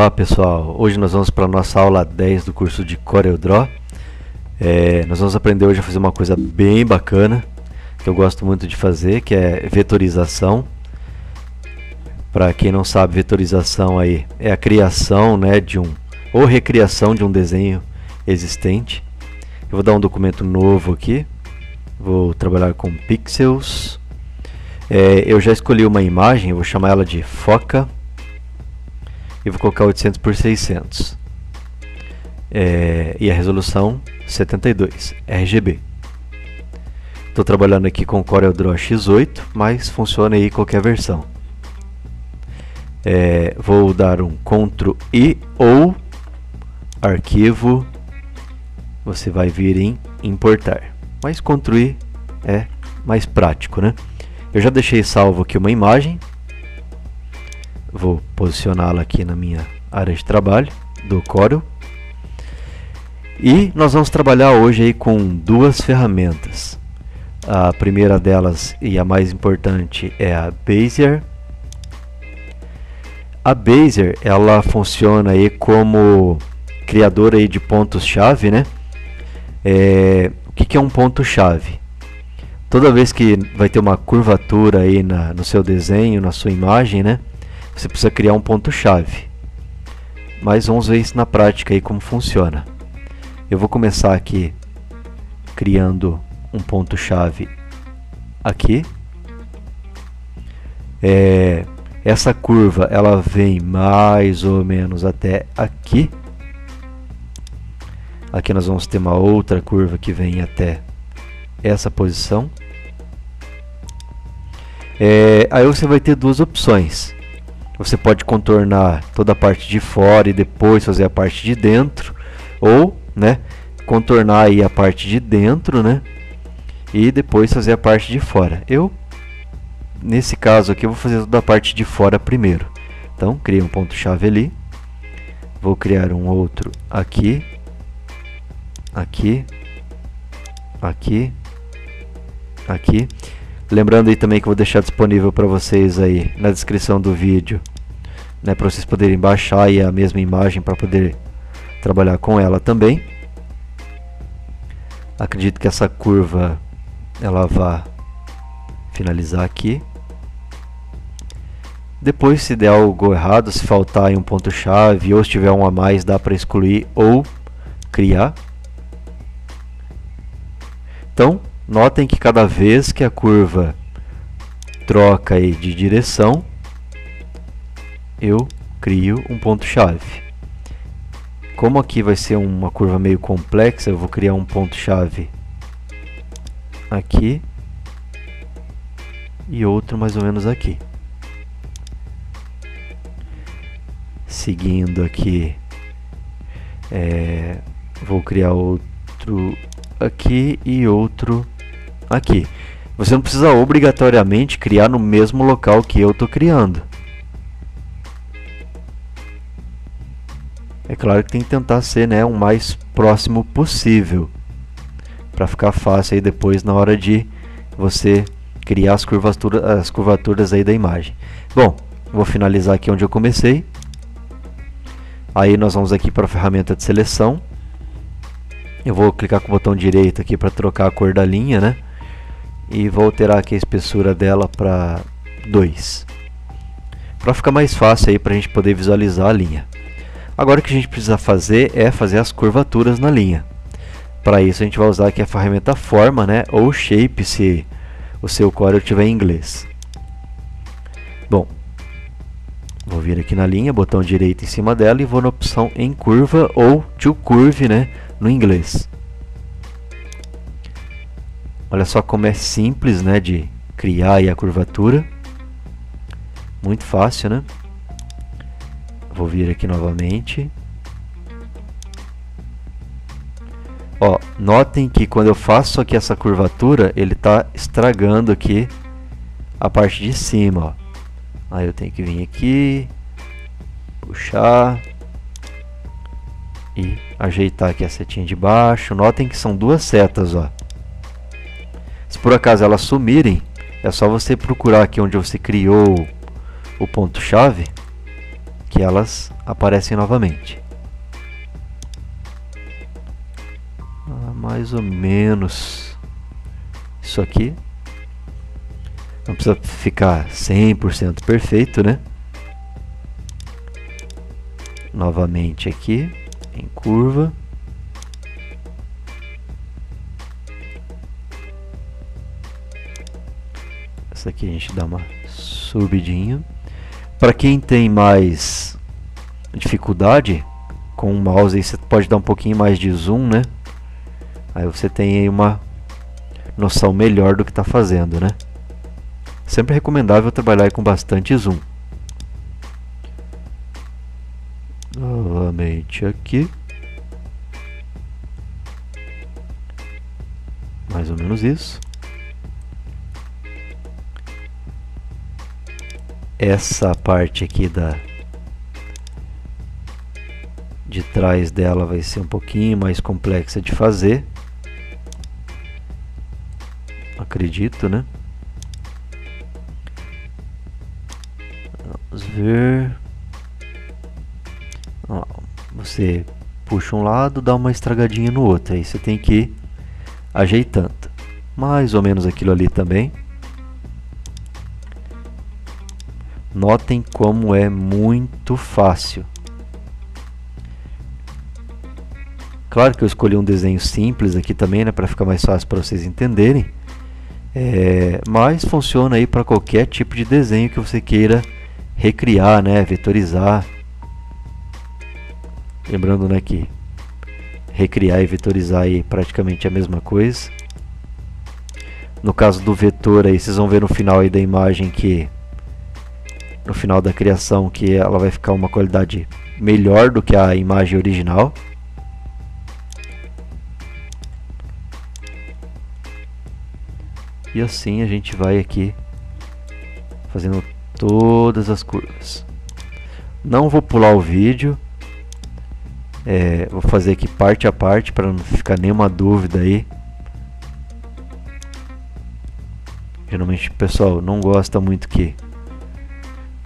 Olá pessoal, hoje nós vamos para a nossa aula 10 do curso de CorelDRAW é, Nós vamos aprender hoje a fazer uma coisa bem bacana Que eu gosto muito de fazer, que é vetorização. Para quem não sabe, vetorização aí é a criação né, de um Ou recriação de um desenho existente. Eu vou dar um documento novo aqui. Vou trabalhar com pixels. É, Eu já escolhi uma imagem, vou chamar ela de foca e vou colocar 800 por 600 é, e a resolução 72 RGB estou trabalhando aqui com CorelDRAW X8 mas funciona aí qualquer versão. É, vou dar um CTRL I ou arquivo. Você vai vir em importar. Mas CTRL I é mais prático né? Eu já deixei salvo aqui uma imagem Vou posicioná-la aqui na minha área de trabalho do Corel. E nós vamos trabalhar hoje aí com duas ferramentas. A primeira delas e a mais importante é a Bezier. A Bezier ela funciona aí como criadora aí de pontos-chave, né? É, o que, que é um ponto-chave? Toda vez que vai ter uma curvatura aí na, no seu desenho, na sua imagem, né? Você precisa criar um ponto-chave. Mas vamos ver isso na prática aí como funciona. Eu vou começar aqui criando um ponto-chave aqui. É, essa curva ela vem mais ou menos até aqui. Aqui nós vamos ter uma outra curva que vem até essa posição. É, aí você vai ter duas opções. Você pode contornar toda a parte de fora e depois fazer a parte de dentro, ou, né, contornar aí a parte de dentro, né, e depois fazer a parte de fora. Eu, nesse caso aqui, eu vou fazer toda a parte de fora primeiro. Então, criei um ponto chave ali, vou criar um outro aqui, aqui, aqui, aqui. Lembrando aí também que eu vou deixar disponível para vocês aí na descrição do vídeo, né, para vocês poderem baixar aí a mesma imagem para poder trabalhar com ela também. Acredito que essa curva ela vá finalizar aqui. Depois, se der algo errado, se faltar um ponto-chave ou se tiver um a mais, dá para excluir ou criar. Então, Notem que cada vez que a curva troca aí de direção, eu crio um ponto-chave. Como aqui vai ser uma curva meio complexa, eu vou criar um ponto-chave aqui e outro mais ou menos aqui. Seguindo aqui, é, vou criar outro aqui e outro aqui. Você não precisa obrigatoriamente criar no mesmo local que eu estou criando. É claro que tem que tentar ser né, o mais próximo possível. Para ficar fácil aí depois na hora de você criar as curvaturas, as curvaturas aí da imagem. Bom, vou finalizar aqui onde eu comecei. Aí nós vamos aqui para a ferramenta de seleção. Eu vou clicar com o botão direito aqui para trocar a cor da linha, né? e vou alterar aqui a espessura dela para 2 para ficar mais fácil aí para a gente poder visualizar a linha agora o que a gente precisa fazer é fazer as curvaturas na linha. Para isso a gente vai usar aqui a ferramenta forma né, ou shape se o seu Corel tiver em inglês. Bom vou vir aqui na linha, botão direito em cima dela e vou na opção em curva ou to curve né, no inglês. Olha só como é simples, né, de criar a curvatura. Muito fácil, né? Vou vir aqui novamente. Ó, notem que quando eu faço aqui essa curvatura, ele está estragando aqui a parte de cima, ó. Aí eu tenho que vir aqui, puxar e ajeitar aqui a setinha de baixo. Notem que são duas setas, ó. Se por acaso elas sumirem, é só você procurar aqui onde você criou o ponto-chave que elas aparecem novamente. Ah, mais ou menos isso aqui. Não precisa ficar 100% perfeito, né? Novamente aqui, em curva. Essa aqui a gente dá uma subidinha. Para quem tem mais dificuldade com o mouse, aí você pode dar um pouquinho mais de zoom, né? Aí você tem aí uma noção melhor do que está fazendo, né? Sempre recomendável trabalhar com bastante zoom. Novamente aqui. Mais ou menos isso. Essa parte aqui da de trás dela vai ser um pouquinho mais complexa de fazer. Acredito né? Vamos ver. Ó, você puxa um lado dá uma estragadinha no outro aí você tem que ir ajeitando. Mais ou menos aquilo ali também Notem como é muito fácil. Claro que eu escolhi um desenho simples aqui também, né, para ficar mais fácil para vocês entenderem. É, mas funciona aí para qualquer tipo de desenho que você queira recriar, né, vetorizar. Lembrando, né, que recriar e vetorizar aí é praticamente a mesma coisa. No caso do vetor aí, vocês vão ver no final aí da imagem que no final da criação que ela vai ficar uma qualidade melhor do que a imagem original. E assim a gente vai aqui fazendo todas as curvas. Não vou pular o vídeo. É, vou fazer aqui parte a parte para não ficar nenhuma dúvida aí. Geralmente o pessoal não gosta muito que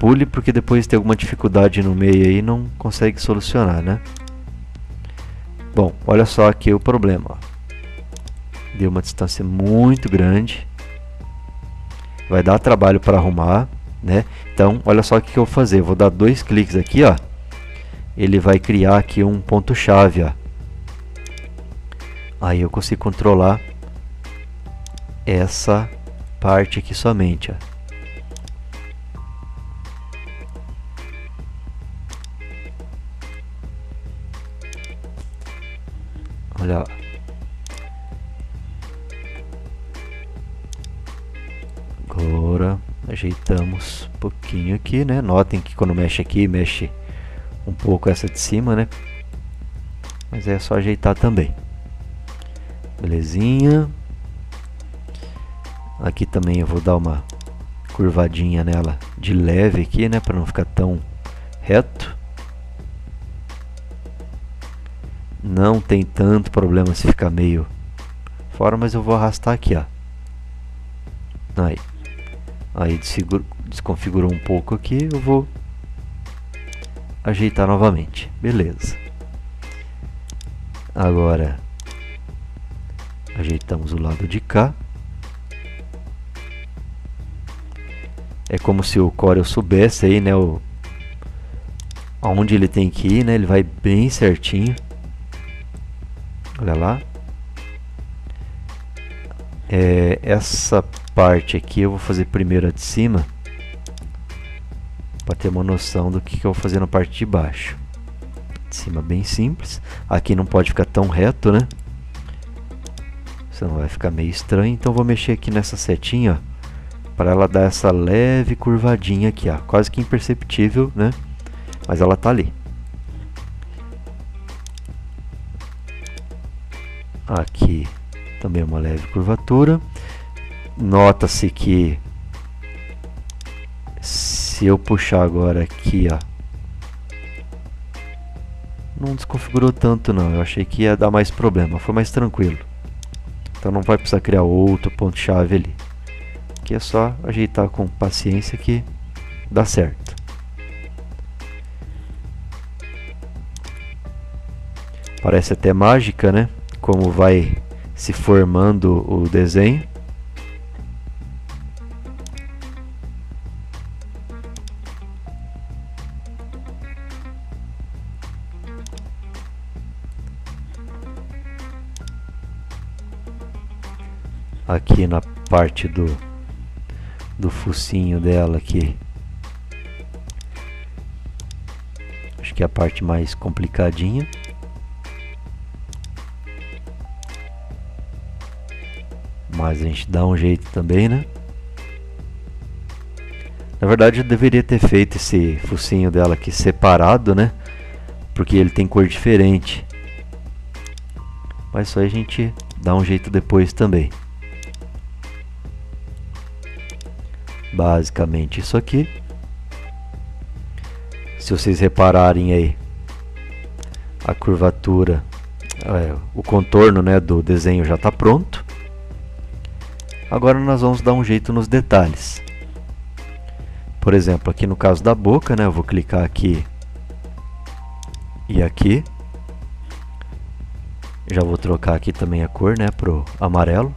Pule porque depois tem alguma dificuldade no meio aí não consegue solucionar, né? Bom, olha só aqui o problema. Ó. Deu uma distância muito grande. Vai dar trabalho para arrumar, né? Então, olha só o que eu vou fazer. Vou dar dois cliques aqui, ó. Ele vai criar aqui um ponto-chave, ó. Aí eu consigo controlar essa parte aqui somente, ó. Olha. Agora ajeitamos um pouquinho aqui, né? Notem que quando mexe aqui, mexe um pouco essa de cima, né? Mas é só ajeitar também. Belezinha. Aqui também eu vou dar uma curvadinha nela de leve aqui, né? Para não ficar tão reto. Não tem tanto problema se ficar meio fora, mas eu vou arrastar aqui, ó. Aí. Aí desconfigurou um pouco aqui, eu vou ajeitar novamente. Beleza. Agora ajeitamos o lado de cá. É como se o Corel soubesse aí, né, o aonde ele tem que ir, né? Ele vai bem certinho. Olha lá. É, essa parte aqui eu vou fazer primeiro a de cima. Para ter uma noção do que, que eu vou fazer na parte de baixo. De cima bem simples. Aqui não pode ficar tão reto, né? Senão vai ficar meio estranho. Então vou mexer aqui nessa setinha, para ela dar essa leve curvadinha aqui, ó. Quase que imperceptível, né? Mas ela tá ali. Aqui também é uma leve curvatura. Nota-se que se eu puxar agora aqui, ó, não desconfigurou tanto não. Eu achei que ia dar mais problema, foi mais tranquilo. Então não vai precisar criar outro ponto chave ali. Aqui é só ajeitar com paciência que dá certo. Parece até mágica, né? Como vai se formando o desenho. Aqui na parte do do focinho dela aqui. Acho que é a parte mais complicadinha. Mas a gente dá um jeito também, né? Na verdade eu deveria ter feito esse focinho dela aqui separado, né? Porque ele tem cor diferente. Mas só a gente dá um jeito depois também. Basicamente isso aqui. Se vocês repararem aí, a curvatura, é, o contorno né, do desenho já está pronto. Agora nós vamos dar um jeito nos detalhes. Por exemplo, aqui no caso da boca, né, eu vou clicar aqui e aqui. Já vou trocar aqui também a cor né, para o amarelo.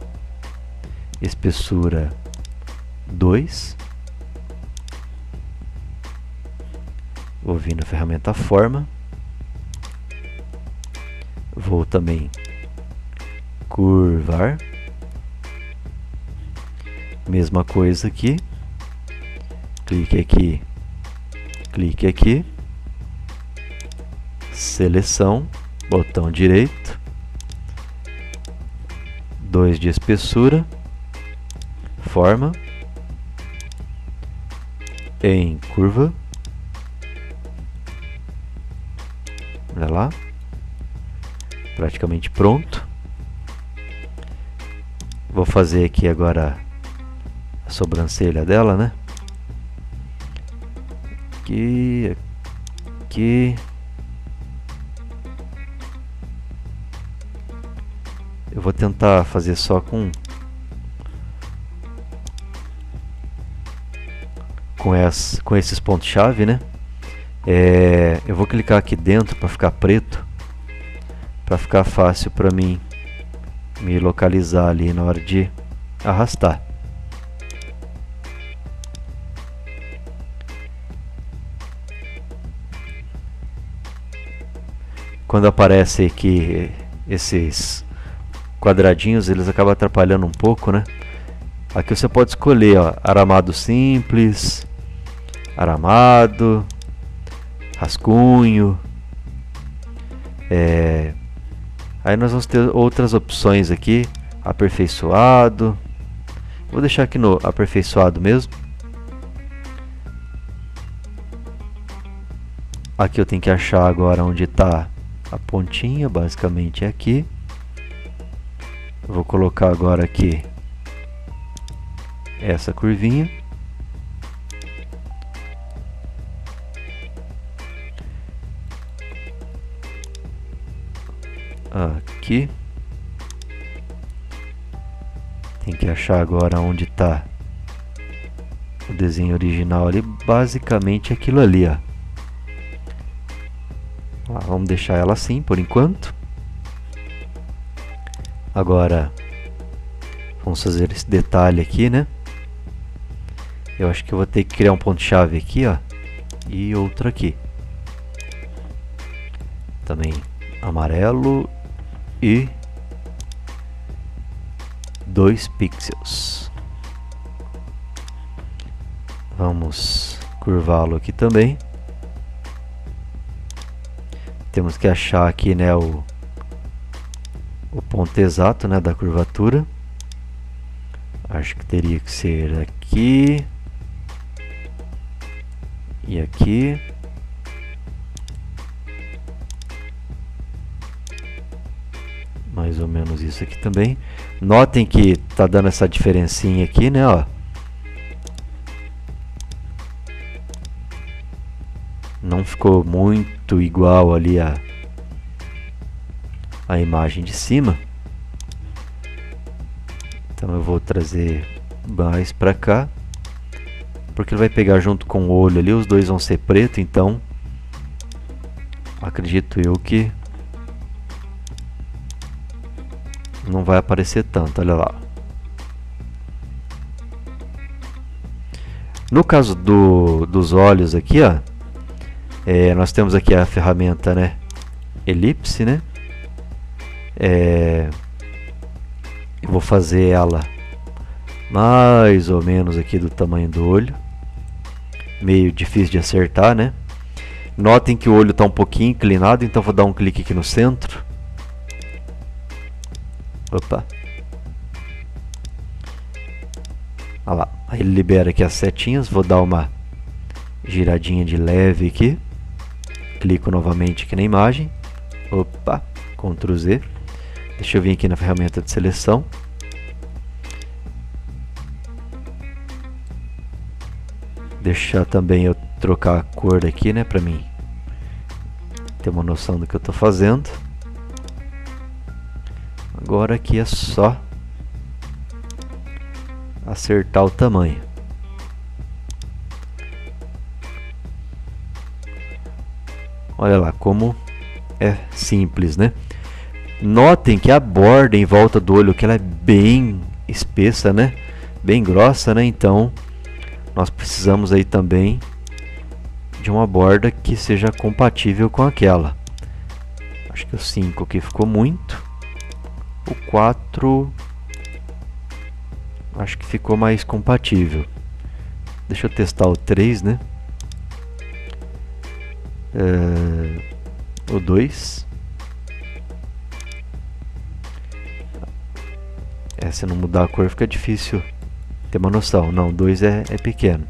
Espessura 2. Vou vir na ferramenta forma. Vou também curvar. Mesma coisa aqui. Clique aqui. Clique aqui. Seleção. Botão direito. 2 de espessura. Forma. Em curva. Olha lá. Praticamente pronto. Vou fazer aqui agora a sobrancelha dela, né? Aqui, aqui. Eu vou tentar fazer só com com, essa, com esses pontos-chave, né? É, eu vou clicar aqui dentro para ficar preto, para ficar fácil para mim me localizar ali na hora de arrastar. Quando aparece aqui esses quadradinhos, eles acabam atrapalhando um pouco, né? Aqui você pode escolher, ó, aramado simples, aramado, rascunho. É... Aí nós vamos ter outras opções aqui, aperfeiçoado. Vou deixar aqui no aperfeiçoado mesmo. Aqui eu tenho que achar agora onde está a pontinha basicamente é aqui. Eu vou colocar agora aqui essa curvinha. Aqui. Tem que achar agora onde está o desenho original ali. Basicamente aquilo ali, ó. Vamos deixar ela assim por enquanto. Agora, vamos fazer esse detalhe aqui, né? Eu acho que eu vou ter que criar um ponto-chave aqui, ó. E outro aqui. Também amarelo e dois pixels. Vamos curvá-lo aqui também temos que achar aqui né, o, o ponto exato né, da curvatura. Acho que teria que ser aqui e aqui. Mais ou menos isso aqui também. Notem que está dando essa diferencinha aqui, né? Ó. não ficou muito igual ali a, a imagem de cima. Então eu vou trazer mais para cá. Porque ele vai pegar junto com o olho ali, os dois vão ser preto, então acredito eu que não vai aparecer tanto, olha lá. No caso do, dos olhos aqui, ó, é, nós temos aqui a ferramenta, né, elipse, né, é, eu vou fazer ela mais ou menos aqui do tamanho do olho, meio difícil de acertar, né, notem que o olho está um pouquinho inclinado, então vou dar um clique aqui no centro, opa, Olha lá, ele libera aqui as setinhas, vou dar uma giradinha de leve aqui. Clico novamente aqui na imagem. Opa, Ctrl Z. Deixa eu vir aqui na ferramenta de seleção. Deixar também eu trocar a cor aqui, né, para mim ter uma noção do que eu estou fazendo. Agora aqui é só acertar o tamanho. Olha lá como é simples, né? Notem que a borda em volta do olho que ela é bem espessa, né? Bem grossa, né? Então, nós precisamos aí também de uma borda que seja compatível com aquela. Acho que o 5 aqui ficou muito. O 4 acho que ficou mais compatível. Deixa eu testar o 3, né? É, o 2. É, se não mudar a cor fica difícil ter uma noção. Não, o 2 é, é pequeno.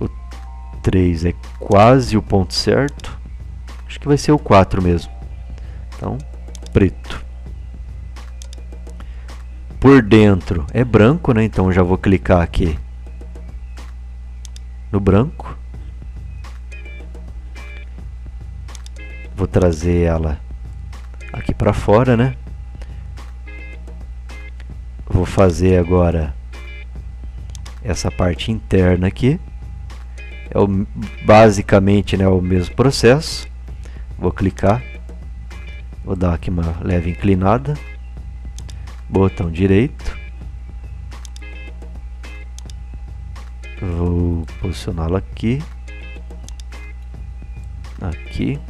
O 3 é quase o ponto certo. Acho que vai ser o 4 mesmo. Então, preto por dentro é branco, né? Então já vou clicar aqui no branco. Vou trazer ela aqui para fora, né? Vou fazer agora essa parte interna aqui. É o, basicamente né, o mesmo processo. Vou clicar. Vou dar aqui uma leve inclinada botão direito. Vou posicioná-lo aqui. Aqui.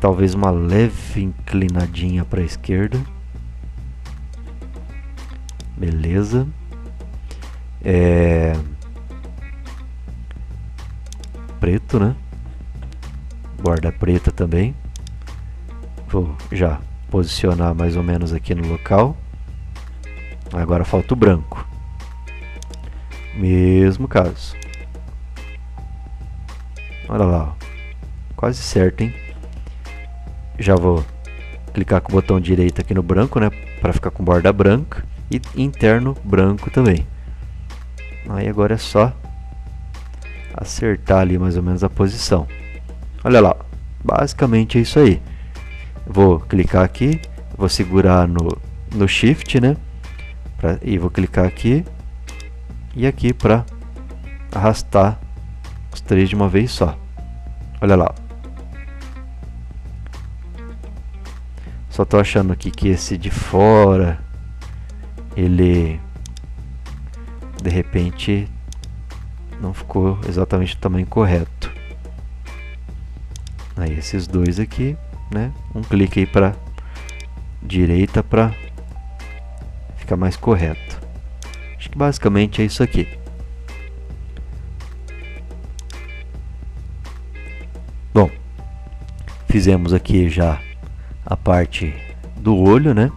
Talvez uma leve inclinadinha para a esquerda. Beleza. É... Preto, né? Borda preta também. Vou já posicionar mais ou menos aqui no local. Agora falta o branco. Mesmo caso. Olha lá, ó. quase certo, hein? Já vou clicar com o botão direito aqui no branco, né, para ficar com borda branca e interno branco também. Aí agora é só acertar ali mais ou menos a posição. Olha lá, basicamente é isso aí. Vou clicar aqui, vou segurar no, no Shift, né? Pra, e vou clicar aqui e aqui para arrastar os três de uma vez só. Olha lá. Só tô achando aqui que esse de fora ele de repente não ficou exatamente o tamanho correto. Aí esses dois aqui né? Um clique aí para direita para ficar mais correto. Acho que basicamente é isso aqui. Bom, fizemos aqui já a parte do olho, né?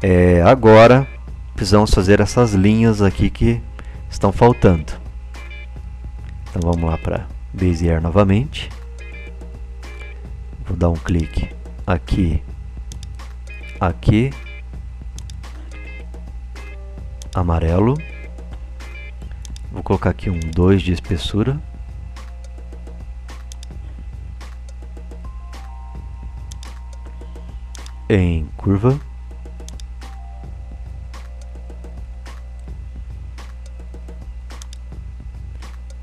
É, agora precisamos fazer essas linhas aqui que estão faltando. Então vamos lá para Bezier novamente. Vou dar um clique aqui, aqui, amarelo. Vou colocar aqui um 2 de espessura. Em curva.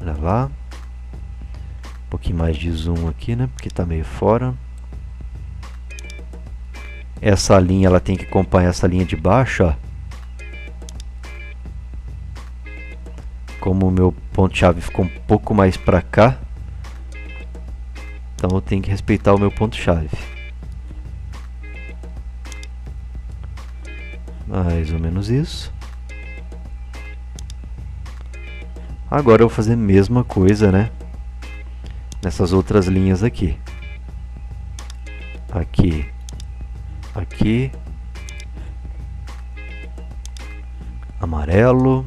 Olha lá. Um pouquinho mais de zoom aqui, né? Porque está meio fora. Essa linha ela tem que acompanhar essa linha de baixo, ó. Como o meu ponto-chave ficou um pouco mais para cá, então eu tenho que respeitar o meu ponto-chave. Mais ou menos isso. Agora eu vou fazer a mesma coisa, né? Nessas outras linhas aqui. Aqui. Aqui. Amarelo.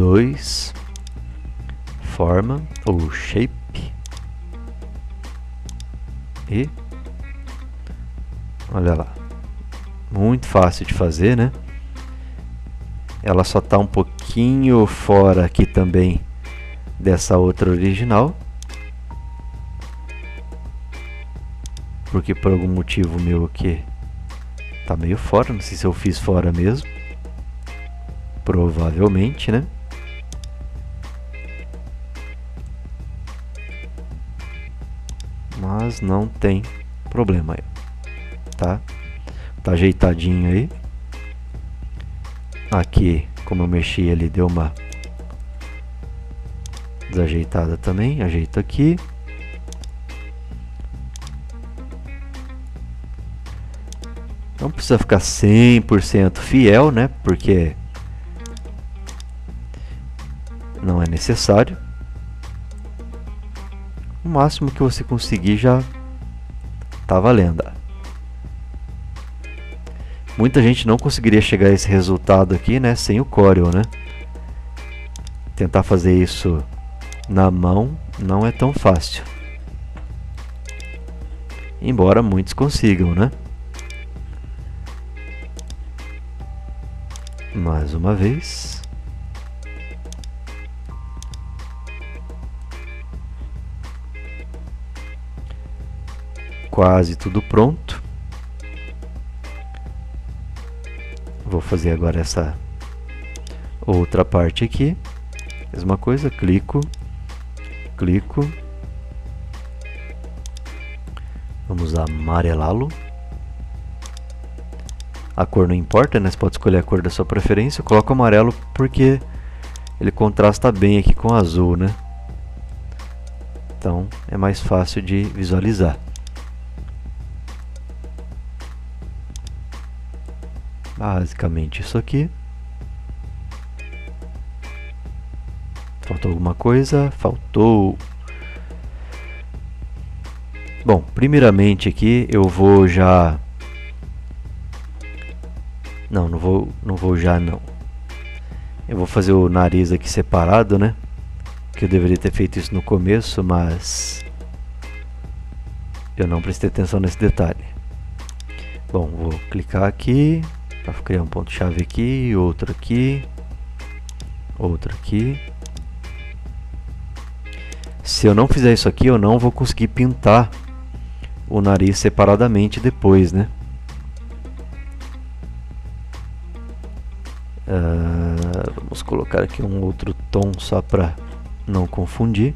Dois. Forma ou shape. E olha lá. Muito fácil de fazer, né? ela só está um pouquinho fora aqui também dessa outra original porque por algum motivo meu aqui tá meio fora, não sei se eu fiz fora mesmo provavelmente, né mas não tem problema aí, tá? Tá ajeitadinho aí Aqui, como eu mexi, ele deu uma desajeitada também. Ajeito aqui. Não precisa ficar 100% fiel, né? Porque não é necessário. O máximo que você conseguir já tá valendo. Muita gente não conseguiria chegar a esse resultado aqui, né, sem o Corel, né? Tentar fazer isso na mão não é tão fácil. Embora muitos consigam, né? Mais uma vez. Quase tudo pronto. Vou fazer agora essa outra parte aqui. Mesma coisa, clico, clico. Vamos amarelá-lo. A cor não importa, né? Você pode escolher a cor da sua preferência. Eu coloco amarelo porque ele contrasta bem aqui com azul, né? Então é mais fácil de visualizar. Basicamente isso aqui. Faltou alguma coisa? Faltou. Bom, primeiramente aqui eu vou já Não, não vou, não vou já não. Eu vou fazer o nariz aqui separado, né? Que eu deveria ter feito isso no começo, mas eu não prestei atenção nesse detalhe. Bom, vou clicar aqui, para criar um ponto chave aqui, outro aqui, outro aqui. Se eu não fizer isso aqui, eu não vou conseguir pintar o nariz separadamente depois, né? Uh, vamos colocar aqui um outro tom só para não confundir.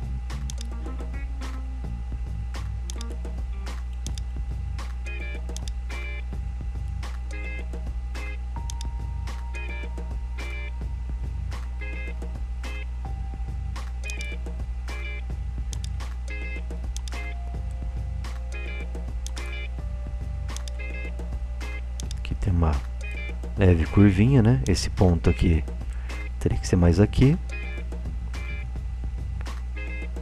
Tem uma leve curvinha, né? Esse ponto aqui teria que ser mais aqui.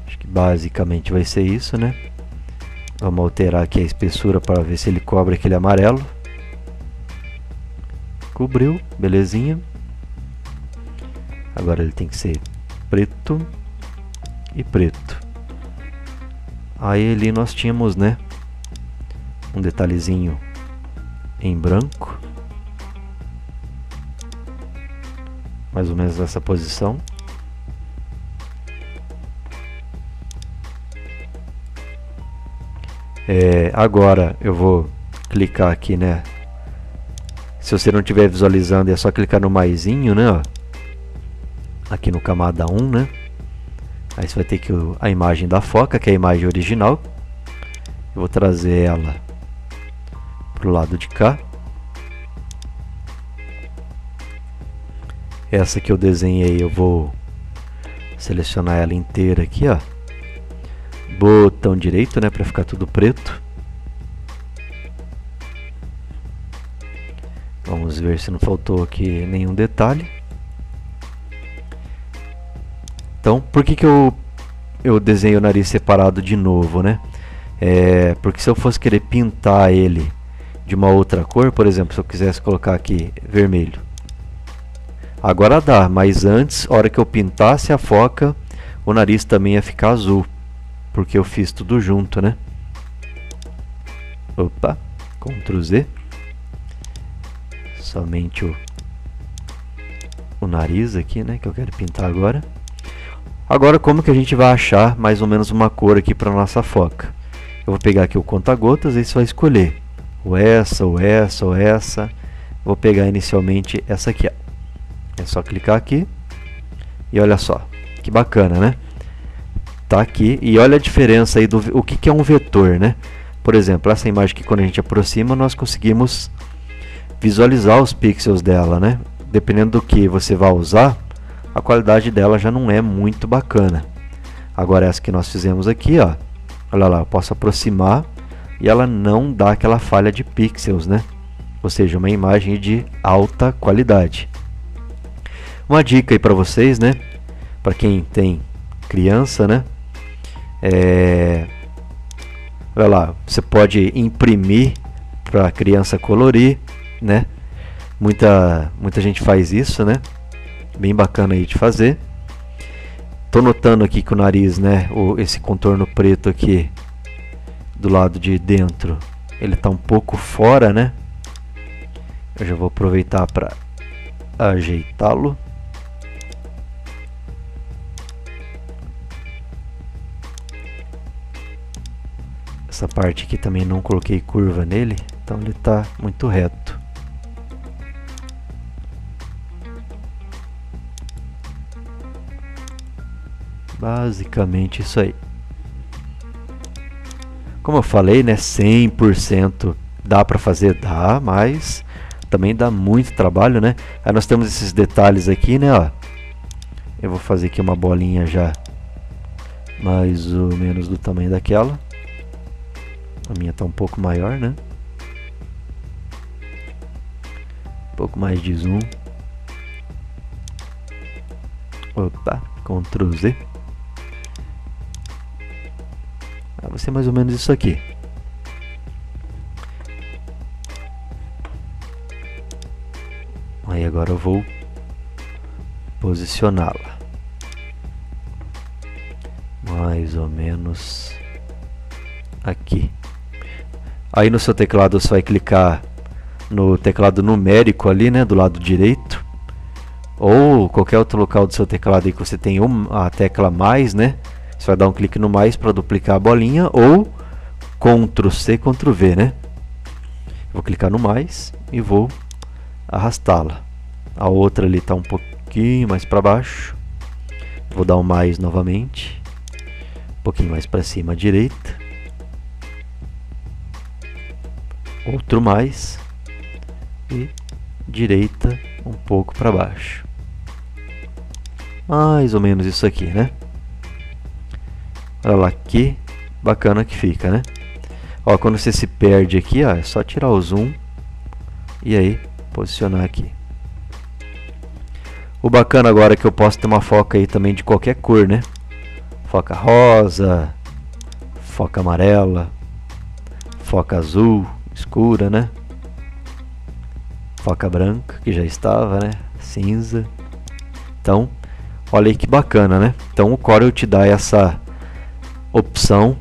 Acho que basicamente vai ser isso, né? Vamos alterar aqui a espessura para ver se ele cobre aquele amarelo. Cobriu, belezinha. Agora ele tem que ser preto e preto. Aí ali nós tínhamos, né? Um detalhezinho em branco. Mais ou menos nessa posição. É, agora eu vou clicar aqui, né? Se você não estiver visualizando, é só clicar no maisinho, né? Ó. Aqui no camada 1, né? Aí você vai ter que a imagem da foca, que é a imagem original. Eu vou trazer ela para o lado de cá. Essa que eu desenhei, eu vou selecionar ela inteira aqui, ó. Botão direito, né, para ficar tudo preto. Vamos ver se não faltou aqui nenhum detalhe. Então, por que, que eu, eu desenho o nariz separado de novo, né? É, porque se eu fosse querer pintar ele de uma outra cor, por exemplo, se eu quisesse colocar aqui vermelho. Agora dá, mas antes, hora que eu pintasse a foca, o nariz também ia ficar azul. Porque eu fiz tudo junto, né? Opa, Ctrl Z somente o, o nariz aqui, né, que eu quero pintar agora. Agora, como que a gente vai achar mais ou menos uma cor aqui para nossa foca? Eu vou pegar aqui o conta-gotas e você vai escolher ou essa, ou essa, ou essa. Vou pegar inicialmente essa aqui. Ó. É só clicar aqui e olha só, que bacana, né? Tá aqui e olha a diferença aí do o que, que é um vetor, né? Por exemplo, essa imagem que quando a gente aproxima nós conseguimos visualizar os pixels dela, né? Dependendo do que você vai usar, a qualidade dela já não é muito bacana. Agora essa que nós fizemos aqui, ó, olha lá, eu posso aproximar e ela não dá aquela falha de pixels, né? Ou seja, uma imagem de alta qualidade. Uma dica aí para vocês, né? Para quem tem criança, né? É... Olha lá, você pode imprimir para a criança colorir né? Muita, muita gente faz isso, né? Bem bacana aí de fazer. Tô notando aqui que o nariz, né? O, esse contorno preto aqui do lado de dentro, ele tá um pouco fora, né? Eu já vou aproveitar para ajeitá-lo. Essa parte aqui também não coloquei curva nele, então ele está muito reto. Basicamente isso aí. Como eu falei, né, 100% dá para fazer, dá, mas também dá muito trabalho, né? Aí nós temos esses detalhes aqui, né, ó. Eu vou fazer aqui uma bolinha já mais ou menos do tamanho daquela. A minha tá um pouco maior, né? Um pouco mais de zoom. Opa, Ctrl Z. vai ser mais ou menos isso aqui. Aí agora eu vou posicioná-la. Mais ou menos aqui. Aí no seu teclado você vai clicar no teclado numérico ali, né, do lado direito. Ou qualquer outro local do seu teclado aí que você tem a tecla mais, né? Você vai dar um clique no mais para duplicar a bolinha ou Ctrl C, Ctrl V, né? Vou clicar no mais e vou arrastá-la. A outra ali está um pouquinho mais para baixo. Vou dar um mais novamente. Um pouquinho mais para cima à direita. Outro mais. E direita um pouco para baixo. Mais ou menos isso aqui, né? Olha lá que bacana que fica, né? Ó, quando você se perde aqui, ó, é só tirar o zoom e aí posicionar aqui. O bacana agora é que eu posso ter uma foca aí também de qualquer cor, né? Foca rosa, foca amarela, foca azul, escura, né? Foca branca, que já estava, né? Cinza. Então, olha aí que bacana, né? Então o Corel te dá essa opção.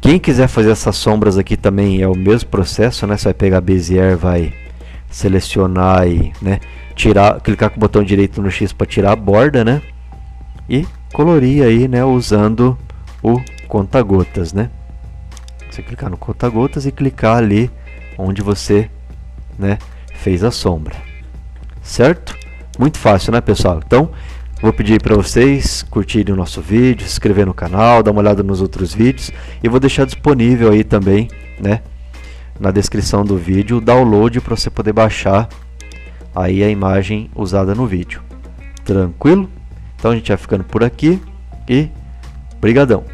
Quem quiser fazer essas sombras aqui também é o mesmo processo, né? Você vai pegar Bezier, vai selecionar e, né, tirar, clicar com o botão direito no X para tirar a borda, né? E colorir aí, né, usando o conta-gotas, né? Você clicar no conta-gotas e clicar ali onde você, né, fez a sombra. Certo? Muito fácil, né, pessoal? Então, Vou pedir para vocês curtirem o nosso vídeo, se inscrever no canal, dar uma olhada nos outros vídeos e vou deixar disponível aí também, né, na descrição do vídeo o download para você poder baixar aí a imagem usada no vídeo. Tranquilo? Então a gente vai ficando por aqui e brigadão.